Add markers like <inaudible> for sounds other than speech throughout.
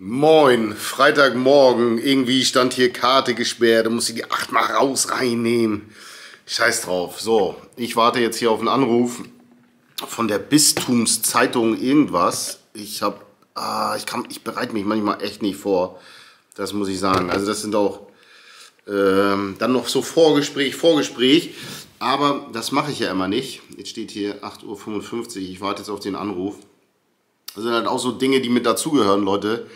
Moin, Freitagmorgen. Irgendwie stand hier Karte gesperrt. Da muss ich die achtmal raus reinnehmen. Scheiß drauf. So, ich warte jetzt hier auf einen Anruf von der Bistumszeitung irgendwas. Ich hab, ah, ich kann, ich bereite mich manchmal echt nicht vor. Das muss ich sagen. Also das sind auch ähm, dann noch so Vorgespräch, Vorgespräch. Aber das mache ich ja immer nicht. Jetzt steht hier 8.55 Uhr. Ich warte jetzt auf den Anruf. Das sind halt auch so Dinge, die mit dazugehören, Leute.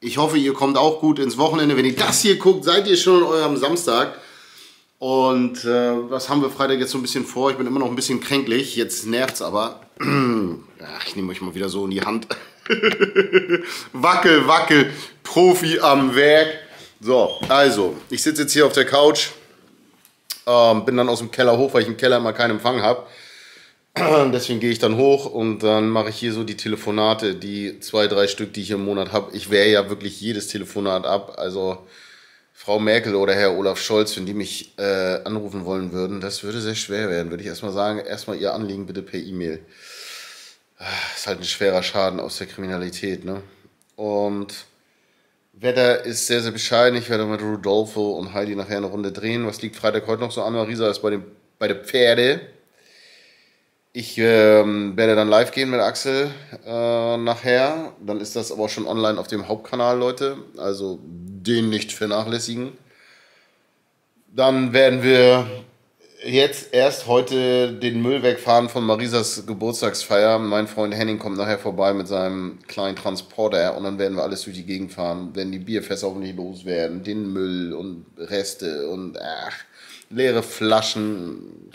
Ich hoffe, ihr kommt auch gut ins Wochenende. Wenn ihr das hier guckt, seid ihr schon in eurem Samstag. Und äh, was haben wir Freitag jetzt so ein bisschen vor? Ich bin immer noch ein bisschen kränklich. Jetzt nervt es aber. <clears throat> Ach, ich nehme euch mal wieder so in die Hand. <laughs> wackel, wackel. Profi am Werk. So, also, ich sitze jetzt hier auf der Couch. Ähm, bin dann aus dem Keller hoch, weil ich im Keller immer keinen Empfang habe. <clears throat> Deswegen gehe ich dann hoch und dann mache ich hier so die Telefonate, die zwei, drei Stück, die ich im Monat habe. Ich wehre ja wirklich jedes Telefonat ab. Also Frau Merkel oder Herr Olaf Scholz, wenn die mich äh, anrufen wollen würden, das würde sehr schwer werden. Würde ich erstmal sagen, erstmal ihr Anliegen bitte per E-Mail. Ah, ist halt ein schwerer Schaden aus der Kriminalität, ne? Und Wetter ist sehr, sehr bescheiden. Ich werde mit Rudolfo und Heidi nachher eine Runde drehen. Was liegt Freitag heute noch so an? Marisa ist bei, dem, bei der Pferde. Ich ähm, werde dann live gehen mit Axel äh, nachher. Dann ist das aber schon online auf dem Hauptkanal, Leute. Also den nicht vernachlässigen. Dann werden wir jetzt erst heute den Müll wegfahren von Marisas Geburtstagsfeier. Mein Freund Henning kommt nachher vorbei mit seinem kleinen Transporter und dann werden wir alles durch die Gegend fahren, werden die Bierfässer auch nicht loswerden, den Müll und Reste und ach, leere Flaschen,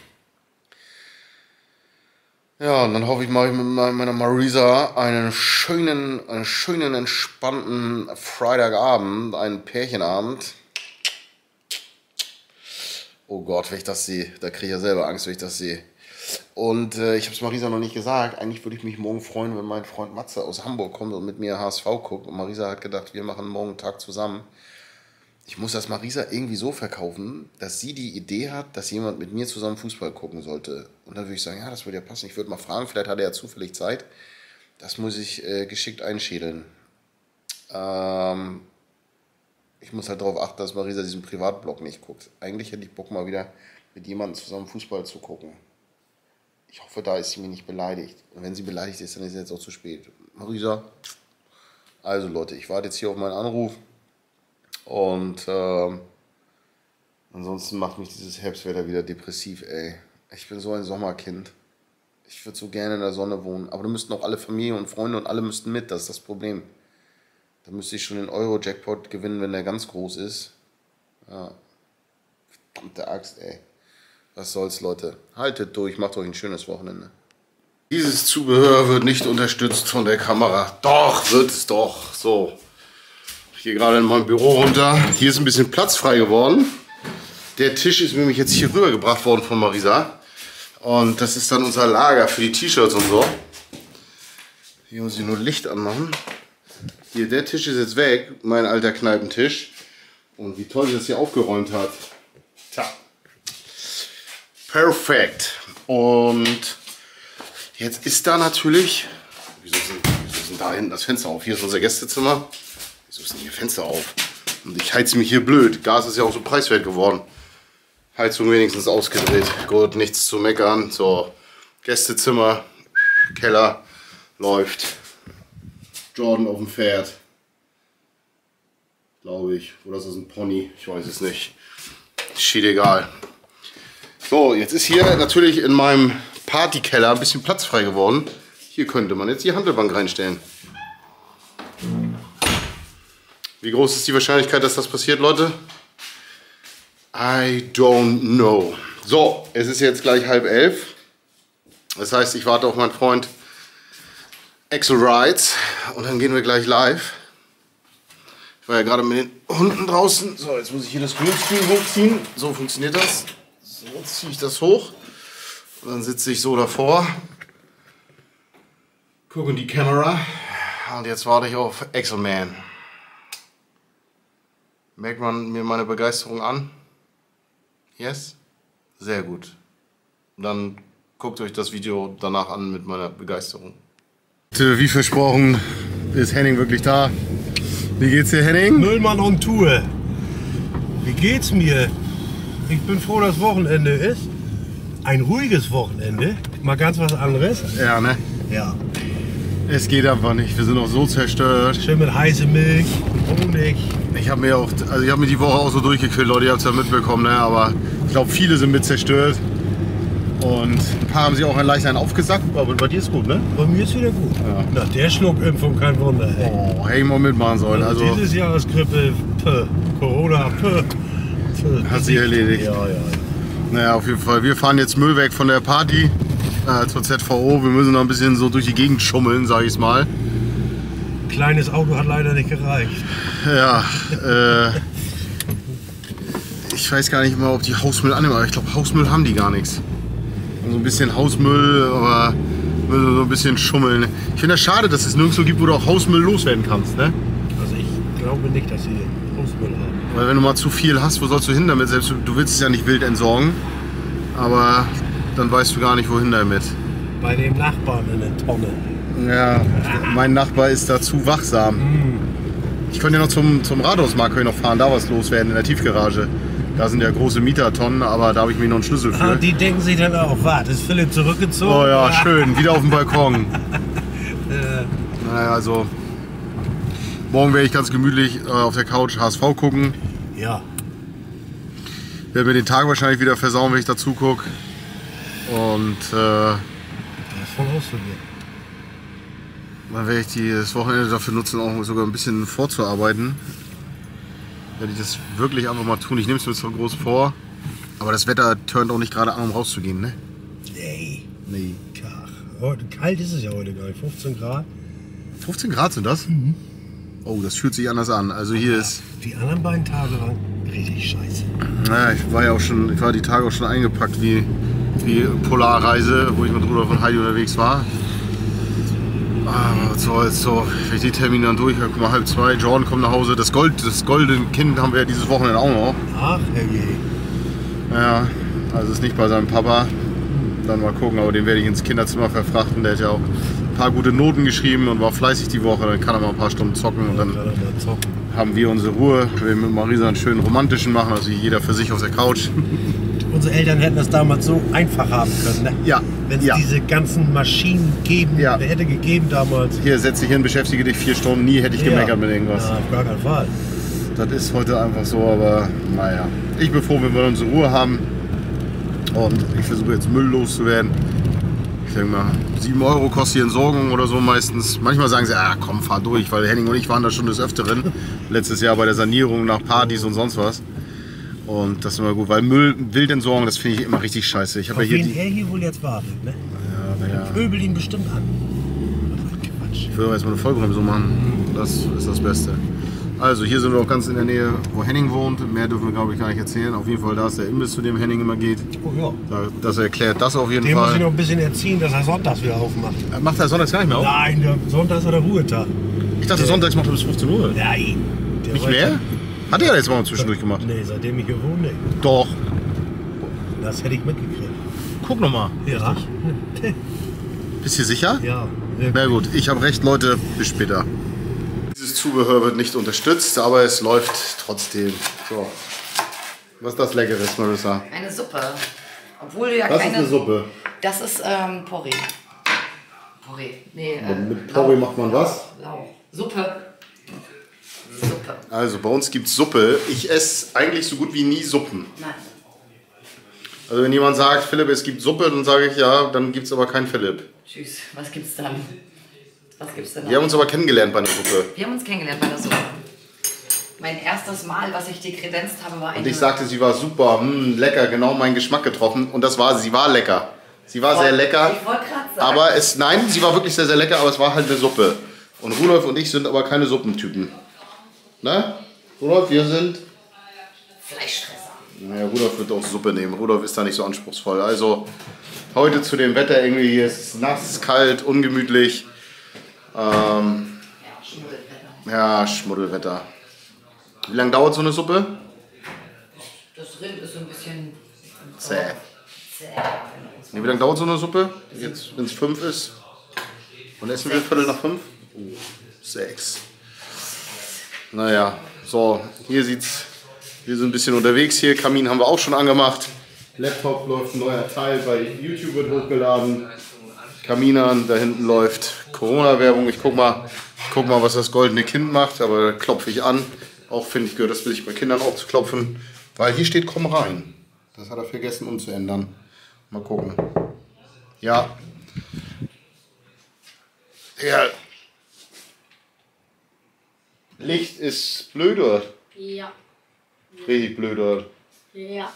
ja, und dann hoffe ich, mache ich mit meiner Marisa einen schönen, einen schönen, entspannten Freitagabend, einen Pärchenabend. Oh Gott, wenn ich das sehe, da kriege ich ja selber Angst, wenn ich das sehe. Und äh, ich habe es Marisa noch nicht gesagt. Eigentlich würde ich mich morgen freuen, wenn mein Freund Matze aus Hamburg kommt und mit mir HSV guckt. Und Marisa hat gedacht, wir machen morgen einen Tag zusammen ich muss das Marisa irgendwie so verkaufen, dass sie die Idee hat, dass jemand mit mir zusammen Fußball gucken sollte. Und dann würde ich sagen, ja, das würde ja passen. Ich würde mal fragen, vielleicht hat er ja zufällig Zeit. Das muss ich äh, geschickt einschädeln. Ähm, ich muss halt darauf achten, dass Marisa diesen Privatblog nicht guckt. Eigentlich hätte ich Bock mal wieder mit jemandem zusammen Fußball zu gucken. Ich hoffe, da ist sie mir nicht beleidigt. Und wenn sie beleidigt ist, dann ist es jetzt auch zu spät. Marisa, also Leute, ich warte jetzt hier auf meinen Anruf. Und äh, ansonsten macht mich dieses Herbstwetter wieder depressiv, ey. Ich bin so ein Sommerkind. Ich würde so gerne in der Sonne wohnen. Aber da müssten auch alle Familie und Freunde und alle müssten mit. Das ist das Problem. Da müsste ich schon den Euro-Jackpot gewinnen, wenn der ganz groß ist. Ja. Verdammte Axt, ey. Was soll's, Leute. Haltet durch, macht euch ein schönes Wochenende. Dieses Zubehör wird nicht unterstützt von der Kamera. Doch, wird es doch. So. Ich gehe gerade in mein Büro runter. Hier ist ein bisschen Platz frei geworden. Der Tisch ist nämlich jetzt hier rübergebracht worden von Marisa. Und das ist dann unser Lager für die T-Shirts und so. Hier muss ich nur Licht anmachen. Hier, der Tisch ist jetzt weg, mein alter Kneipentisch. Und wie toll sie das hier aufgeräumt hat. Tja. Perfekt. Und jetzt ist da natürlich... Wieso ist, denn, wieso ist denn da hinten das Fenster auf? Hier ist unser Gästezimmer. Denn hier Fenster auf? Und ich heize mich hier blöd. Gas ist ja auch so preiswert geworden. Heizung wenigstens ausgedreht. Gut, nichts zu meckern. So, Gästezimmer, Keller läuft. Jordan auf dem Pferd. Glaube ich. Oder ist das ein Pony? Ich weiß es nicht. Schied egal. So, jetzt ist hier natürlich in meinem Partykeller ein bisschen Platz frei geworden. Hier könnte man jetzt die Handelbank reinstellen. Wie groß ist die Wahrscheinlichkeit, dass das passiert, Leute? I don't know. So, es ist jetzt gleich halb elf. Das heißt, ich warte auf meinen Freund Axel Rides und dann gehen wir gleich live. Ich war ja gerade mit den Hunden draußen. So, jetzt muss ich hier das Greenscreen hochziehen. So funktioniert das. So ziehe ich das hoch. Und dann sitze ich so davor. Gucke in die Kamera. Und jetzt warte ich auf Axel Man. Merkt man mir meine Begeisterung an? Yes? Sehr gut. Dann guckt euch das Video danach an mit meiner Begeisterung. Wie versprochen ist Henning wirklich da. Wie geht's dir, Henning? Müllmann on Tour. Wie geht's mir? Ich bin froh, dass Wochenende ist. Ein ruhiges Wochenende. Mal ganz was anderes. Ja, ne? Ja. Es geht einfach nicht. Wir sind auch so zerstört. Schön mit heiße Milch, Honig. Ich habe mir auch, also ich habe mir die Woche auch so durchgekillt, Leute, ihr habt es ja mitbekommen, ne? aber ich glaube, viele sind mit zerstört. Und ein paar haben sich auch ein leicht einen aufgesackt, aber bei dir ist gut, ne? Bei mir ist wieder gut. Ja. Nach der Schluckimpfung kein Wunder. Ey. Oh, hätte ich mal mitmachen sollen. Also, Dieses Jahresgrippe, pö, Corona, pö, pö, Hat sich erledigt. Ja, ja. naja, auf jeden Fall. Wir fahren jetzt Müll weg von der Party äh, zur ZVO. Wir müssen noch ein bisschen so durch die Gegend schummeln, sag ich's mal. Kleines Auto hat leider nicht gereicht. Ja, äh, ich weiß gar nicht mal, ob die Hausmüll annehmen, aber ich glaube, Hausmüll haben die gar nichts. So ein bisschen Hausmüll, aber so ein bisschen schummeln. Ich finde das schade, dass es nirgendwo gibt, wo du auch Hausmüll loswerden kannst, ne? Also ich glaube nicht, dass sie Hausmüll haben. Weil wenn du mal zu viel hast, wo sollst du hin damit? Selbst du, du willst es ja nicht wild entsorgen, aber dann weißt du gar nicht, wohin damit. Bei dem Nachbarn in der Tonne. Ja, mein Nachbar ist da zu wachsam. Ich könnte ja noch zum, zum Rathausmarkt noch fahren, da was loswerden in der Tiefgarage. Da sind ja große Mietertonnen, aber da habe ich mir noch einen Schlüssel Ah, für. die denken sich dann auch, warte, ist Philipp zurückgezogen? Oh ja, schön, wieder auf dem Balkon. <laughs> Naja, also morgen werde ich ganz gemütlich äh, auf der Couch HSV gucken. Ja, Werde mir den Tag wahrscheinlich wieder versauen, wenn ich dazu gucke. Und äh, da ist von auszugehen. Dann werde ich die, das Wochenende dafür nutzen, auch sogar ein bisschen vorzuarbeiten. Werde ich das wirklich einfach mal tun. Ich nehme es mir so groß vor. Aber das Wetter turnt auch nicht gerade an, um rauszugehen, ne? Nee, Nee. Heute, kalt ist es ja heute gar nicht, 15 Grad. 15 Grad sind das? Oh, das fühlt sich anders an. Also hier ist. Die anderen beiden Tage waren richtig scheiße. Naja, ich war ja auch schon, ich war die Tage auch schon eingepackt wie, wie Polarreise, wo ich mit Rudolf und Heidi unterwegs war. Aber so, jetzt so, wenn ich die Termine dann durch, guck mal, halb zwei, Jordan kommt nach Hause, das Gold, das goldene Kind haben wir ja dieses Wochenende auch noch. Ach, herrje. Ja, also ist nicht bei seinem Papa. Dann mal gucken, aber den werde ich ins Kinderzimmer verfrachten. Der hat ja auch ein paar gute Noten geschrieben und war fleißig die Woche. Dann kann er mal ein paar Stunden zocken und Dann haben wir unsere Ruhe. Wir mit Marisa einen schönen romantischen machen, also jeder für sich auf der Couch. Unsere Eltern hätten das damals so einfach haben können. Ne? Ja, Wenn es ja. diese ganzen Maschinen geben, Ja. hätte gegeben damals. Hier setz dich hin, beschäftige dich vier Stunden. Nie hätte ich gemeckert mit irgendwas. Ja, auf gar keinen Fall. Das ist heute einfach so, aber naja. Ich bin froh, wenn wir unsere Ruhe haben. Und ich versuche jetzt Müll loszuwerden. Ich denke mal, 7 Euro kostet die Entsorgung oder so meistens. Manchmal sagen sie, ah komm, fahr durch, weil Henning und ich waren da schon des Öfteren. <laughs> Letztes Jahr bei der Sanierung nach Partys und sonst was. Und das ist immer gut, weil Müll wild entsorgen, das finde ich immer richtig scheiße. Ich habe ja hier wen die. er hier wohl jetzt wartet, ne? Ja, ja. Pöbel ihn bestimmt an. Quatsch. Ich würde jetzt mal eine Vollbremsung machen. Das ist das Beste. Also hier sind wir auch ganz in der Nähe, wo Henning wohnt. Mehr dürfen wir glaube ich gar nicht erzählen. Auf jeden Fall da ist der Imbiss, zu dem Henning immer geht. Oh ja. Da- Das erklärt das auf jeden Den muss ich noch Fall. ein bisschen erziehen, dass er sonntags wieder aufmacht. Äh, Macht er sonntags gar nicht mehr auf? Nein, der Sonntag ist der Ruhetag. Ich dachte, sonntags macht er bis 15 Uhr. Nein. Der Nicht mehr? Hat er ja jetzt mal zwischendurch gemacht. Nee, seitdem ich hier wohne. Doch. Das hätte ich mitgekriegt. Guck nochmal. Ja. <laughs> Bist du sicher? Ja. Na gut, ich habe recht, Leute. Bis später. Dieses Zubehör wird nicht unterstützt, aber es läuft trotzdem. So. Was ist das Leckeres, Marissa? Eine Suppe. Obwohl du ja Was ist keine. eine Suppe? Das ist ähm, Porree. Porree. Nee, äh, mit Porree Lauch. macht man was? Lauch. Suppe. Suppe. Also bei uns gibt es Suppe. Ich esse eigentlich so gut wie nie Suppen. Nein. Also wenn jemand sagt, Philipp, es gibt Suppe, dann sage ich ja, dann gibt es aber keinen Philipp. Tschüss. Was gibt's dann? Was gibt's denn? Wir haben uns aber kennengelernt bei einer Suppe. Wir haben uns kennengelernt bei der Suppe. Mein erstes Mal, was ich dir kredenzt habe, war eine. Und ich sagte, sie war super, mm, lecker, genau meinen Geschmack getroffen. Und das war sie, sie war lecker. Sie war sehr lecker. Ich wollte gerade sagen. Aber es, nein, sie war wirklich sehr, sehr lecker, aber es war halt eine Suppe. Und Rudolf und ich sind aber keine Suppentypen. Ne? Rudolf, wir sind. Fleischfresser. Naja, Rudolf wird auch Suppe nehmen. Rudolf ist da nicht so anspruchsvoll. Also heute zu dem Wetter irgendwie hier ist es nass, kalt, ungemütlich. Ähm, Ja, Schmuddelwetter. ja, Schmuddelwetter. Wie lange dauert so eine Suppe? Das Rind ist so ein bisschen. Zäh. Zäh. Nee, wie lange dauert so eine Suppe? Jetzt, wenn es fünf ist. Und essen wir Viertel nach fünf? Oh, sechs. Naja, so, hier sieht's. Wir sind ein bisschen unterwegs hier. Kamin haben wir auch schon angemacht. Laptop läuft ein neuer Teil bei YouTube wird hochgeladen. Kamin an, da hinten läuft Corona-Werbung. Ich guck mal, ich guck mal, was das goldene Kind macht, aber da klopfe ich an. Auch finde ich, gehört das sich bei Kindern auch zu klopfen, weil hier steht komm rein. Das hat er vergessen umzuändern. Mal gucken. Ja. Ja. Licht ist blöder. Ja. Richtig blöder. Ja.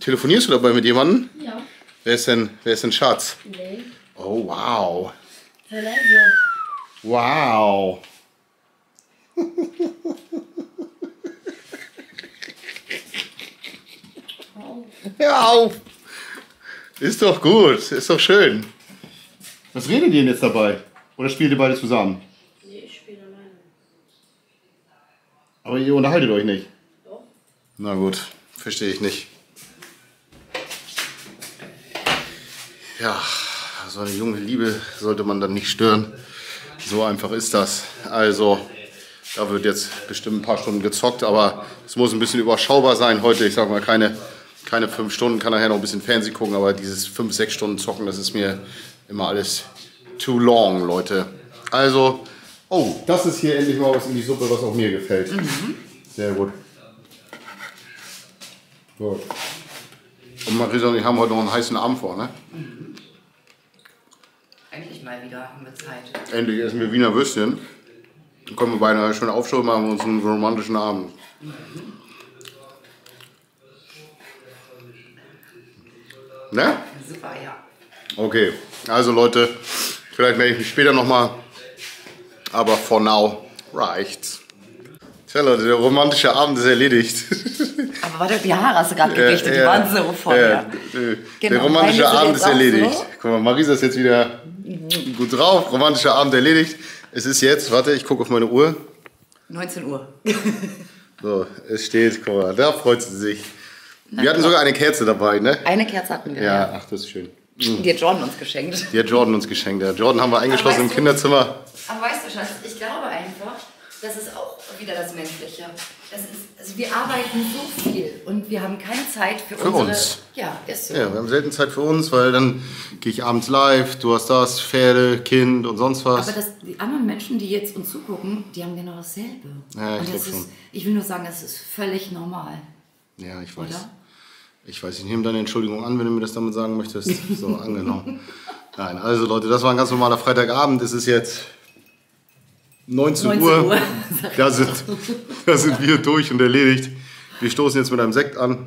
Telefonierst du dabei mit jemandem? Ja. Wer ist denn, wer ist denn Schatz? Nee. Oh, wow. Verlege. Wow. Hör auf. Ist doch gut, ist doch schön. Was redet ihr denn jetzt dabei? Oder spielt ihr beide zusammen? Nee, ich spiele alleine. Aber ihr unterhaltet euch nicht. Doch. Na gut, verstehe ich nicht. Ja, so eine junge Liebe sollte man dann nicht stören. So einfach ist das. Also, da wird jetzt bestimmt ein paar Stunden gezockt, aber es muss ein bisschen überschaubar sein heute. Ich sag mal, keine, keine fünf Stunden, kann nachher noch ein bisschen Fernsehen gucken, aber dieses fünf, sechs Stunden zocken, das ist mir immer alles too long, Leute. Also, oh, das ist hier endlich mal was in die Suppe, was auch mir gefällt. Sehr gut. Gut. Und Marisa und ich haben heute noch einen heißen Abend vor, ne? Endlich mal wieder haben wir Zeit. Endlich essen wir Wiener Würstchen. Dann können wir beinahe schon aufschauen, machen wir uns einen romantischen Abend. Ne? Super, ja. Okay, also Leute, vielleicht melde ich mich später nochmal. Aber for now reicht's. Tja Leute, der romantische Abend ist erledigt. <laughs> Aber warte, die Haare hast du gerade gerichtet, die waren so voll. ja, Ja. Der Genau, romantische Abend ist erledigt. so. Guck mal, Marisa ist jetzt wieder gut drauf. Romantischer Abend erledigt. Es ist jetzt, warte, ich gucke auf meine Uhr. 19 Uhr. So, es steht, guck mal, da freut sie sich. Wir hatten sogar eine Kerze dabei, ne? Eine Kerze hatten wir. Ja, ach, das ist schön. Die hat Jordan uns geschenkt. Die hat Jordan uns geschenkt. Ja. Jordan haben wir eingeschlossen im Kinderzimmer. Aber weißt du, Schatz, ich glaube einfach, das ist auch wieder das Menschliche. Das ist, also wir arbeiten so viel und wir haben keine Zeit für, Für unsere... uns. Ja, ist so. Ja, wir haben selten Zeit für uns, weil dann gehe ich abends live, du hast das, Pferde, Kind und sonst was. Aber das, die anderen Menschen, die jetzt uns zugucken, die haben genau dasselbe. Ja, ich und das ist, schon. ich will nur sagen, das ist völlig normal. ja, ich weiß. Oder? Ich weiß, ich nehme deine Entschuldigung an, wenn du mir das damit sagen möchtest. <laughs> So, angenommen. Nein, also Leute, das war ein ganz normaler Freitagabend. Es ist jetzt 19, 19 Uhr. Uhr. <laughs> Da sind, da sind wir durch und erledigt. Wir stoßen jetzt mit einem Sekt an.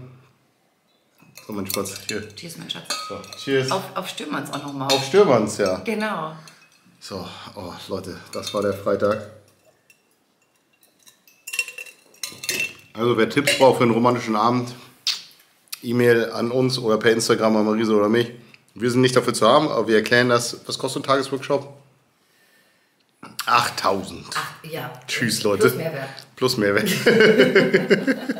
So, mein Spatz, hier. Cheers, mein Schatz. So, cheers. Auf, Auf, Stürmanns auch nochmal. auf Stürmanns, ja. Genau. So, oh Leute, das war der Freitag. Also wer Tipps braucht für einen romantischen Abend, E-Mail an uns oder per Instagram an Marisa oder mich. Wir sind nicht dafür zu haben, aber wir erklären das. Was kostet ein Tagesworkshop? 8000. Ja. Tschüss, Leute. Plus Mehrwert. Plus Mehrwert. <laughs>